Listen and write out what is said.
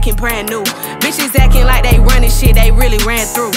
acting brand new. Bitches acting like they running shit they really ran through.